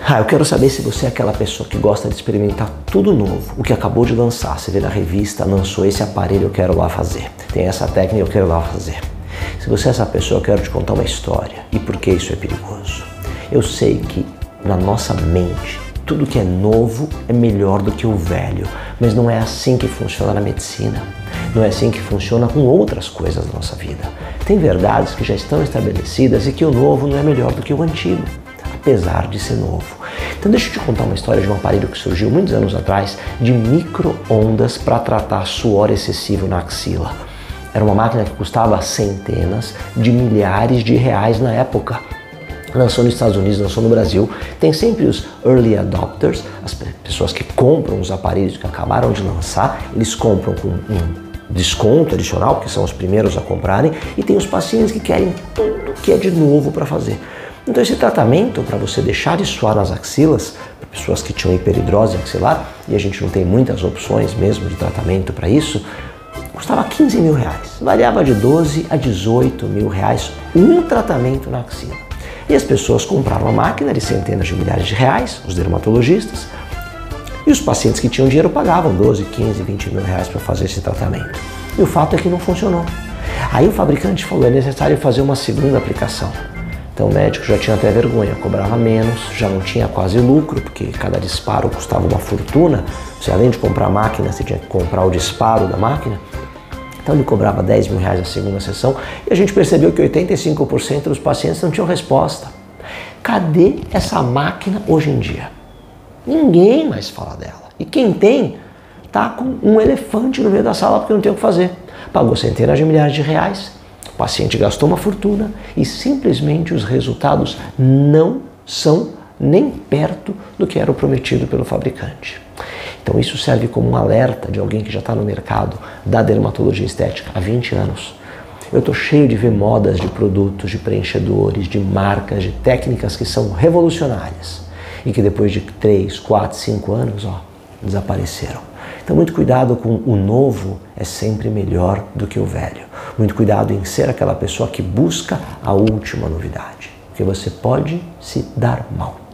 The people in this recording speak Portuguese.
Ah, eu quero saber se você é aquela pessoa que gosta de experimentar tudo novo, o que acabou de lançar. Você vê na revista, lançou esse aparelho, eu quero lá fazer. Tem essa técnica, eu quero lá fazer. Se você é essa pessoa, eu quero te contar uma história e por que isso é perigoso. Eu sei que na nossa mente, tudo que é novo é melhor do que o velho, mas não é assim que funciona na medicina. Não é assim que funciona com outras coisas da nossa vida. Tem verdades que já estão estabelecidas e que o novo não é melhor do que o antigo apesar de ser novo. Então deixa eu te contar uma história de um aparelho que surgiu muitos anos atrás de micro-ondas para tratar suor excessivo na axila. Era uma máquina que custava centenas de milhares de reais na época. Lançou nos Estados Unidos, lançou no Brasil. Tem sempre os early adopters, as pessoas que compram os aparelhos que acabaram de lançar, eles compram com um desconto adicional, porque são os primeiros a comprarem, e tem os pacientes que querem tudo que é de novo para fazer. Então esse tratamento para você deixar de suar nas axilas, para pessoas que tinham hiperidrose axilar, e a gente não tem muitas opções mesmo de tratamento para isso, custava 15 mil reais. Variava de 12 a 18 mil reais um tratamento na axila. E as pessoas compraram a máquina de centenas de milhares de reais, os dermatologistas, e os pacientes que tinham dinheiro pagavam 12, 15, 20 mil reais para fazer esse tratamento. E o fato é que não funcionou. Aí o fabricante falou, é necessário fazer uma segunda aplicação. Então o médico já tinha até vergonha, cobrava menos, já não tinha quase lucro, porque cada disparo custava uma fortuna. Você além de comprar a máquina, você tinha que comprar o disparo da máquina. Então ele cobrava 10 mil reais a segunda sessão e a gente percebeu que 85% dos pacientes não tinham resposta. Cadê essa máquina hoje em dia? Ninguém mais fala dela. E quem tem, tá com um elefante no meio da sala porque não tem o que fazer. Pagou centenas de milhares de reais, o paciente gastou uma fortuna e simplesmente os resultados não são nem perto do que era o prometido pelo fabricante. Então isso serve como um alerta de alguém que já está no mercado da dermatologia estética há 20 anos. Eu estou cheio de ver modas de produtos, de preenchedores, de marcas, de técnicas que são revolucionárias e que depois de 3, 4, 5 anos ó, desapareceram. Então, muito cuidado com o novo é sempre melhor do que o velho. Muito cuidado em ser aquela pessoa que busca a última novidade, porque você pode se dar mal.